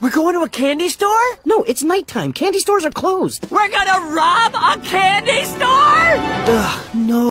We're going to a candy store? No, it's nighttime. Candy stores are closed. We're gonna rob a candy store? Ugh, no.